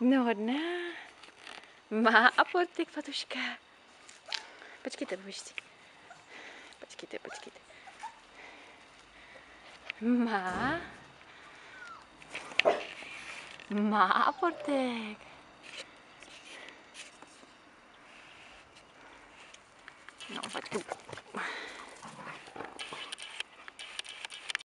No dne Má aportek, Patuška. Počkejte, babičci. Počkejte, počkejte. Má. Má aportek. No, počkejte.